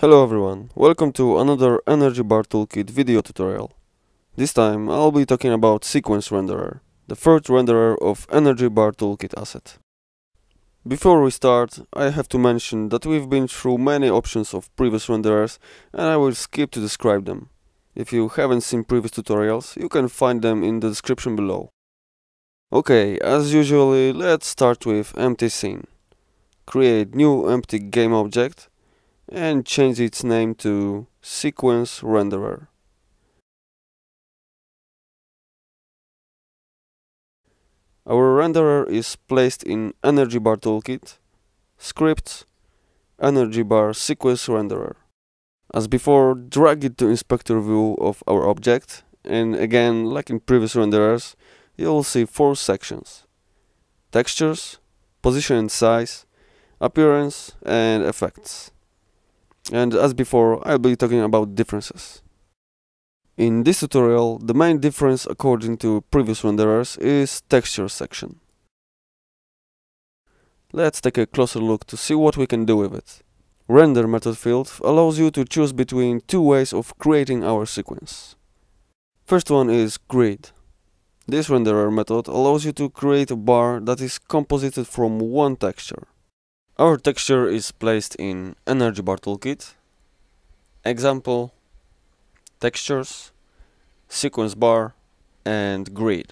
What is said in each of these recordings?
Hello everyone, welcome to another Energy Bar Toolkit video tutorial. This time I'll be talking about Sequence Renderer, the third renderer of Energy Bar Toolkit asset. Before we start, I have to mention that we've been through many options of previous renderers and I will skip to describe them. If you haven't seen previous tutorials, you can find them in the description below. Okay, as usually, let's start with empty scene. Create new empty game object and change its name to Sequence Renderer. Our renderer is placed in Energy Bar Toolkit, Scripts, Energy Bar Sequence Renderer. As before, drag it to inspector view of our object, and again, like in previous renderers, you will see four sections. Textures, position and size, appearance, and effects. And as before, I'll be talking about differences. In this tutorial, the main difference according to previous renderers is texture section. Let's take a closer look to see what we can do with it. Render method field allows you to choose between two ways of creating our sequence. First one is grid. This renderer method allows you to create a bar that is composited from one texture. Our texture is placed in Energy Bar Toolkit, Example, Textures, Sequence Bar, and Grid.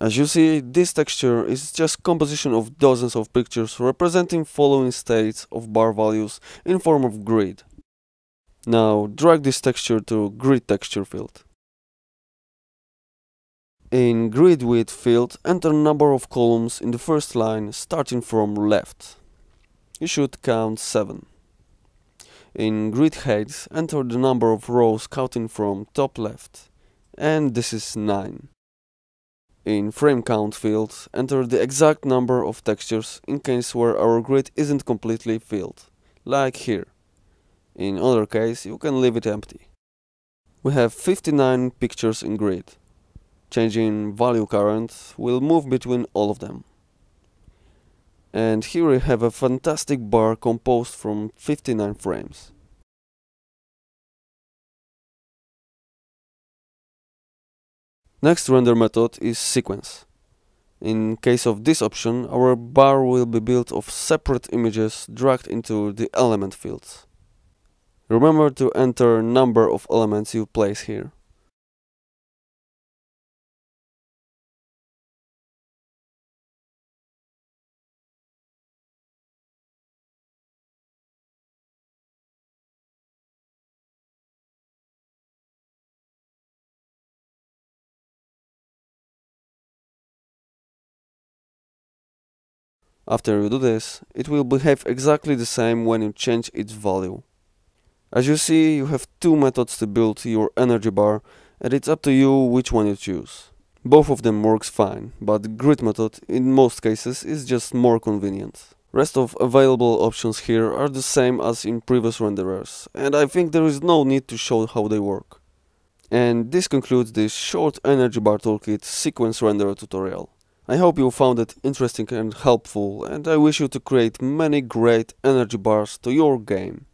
As you see, this texture is just composition of dozens of pictures representing following states of bar values in form of grid. Now drag this texture to Grid Texture field. In grid width field, enter number of columns in the first line starting from left. You should count 7. In grid height, enter the number of rows counting from top left, and this is 9. In frame count field, enter the exact number of textures in case where our grid isn't completely filled, like here. In other case, you can leave it empty. We have 59 pictures in grid changing value current will move between all of them. And here we have a fantastic bar composed from 59 frames. Next render method is sequence. In case of this option, our bar will be built of separate images dragged into the element fields. Remember to enter number of elements you place here. After you do this, it will behave exactly the same when you change its value. As you see, you have two methods to build your energy bar and it's up to you which one you choose. Both of them works fine, but grid method in most cases is just more convenient. Rest of available options here are the same as in previous renderers, and I think there is no need to show how they work. And this concludes this short Energy Bar Toolkit sequence renderer tutorial. I hope you found it interesting and helpful and I wish you to create many great energy bars to your game.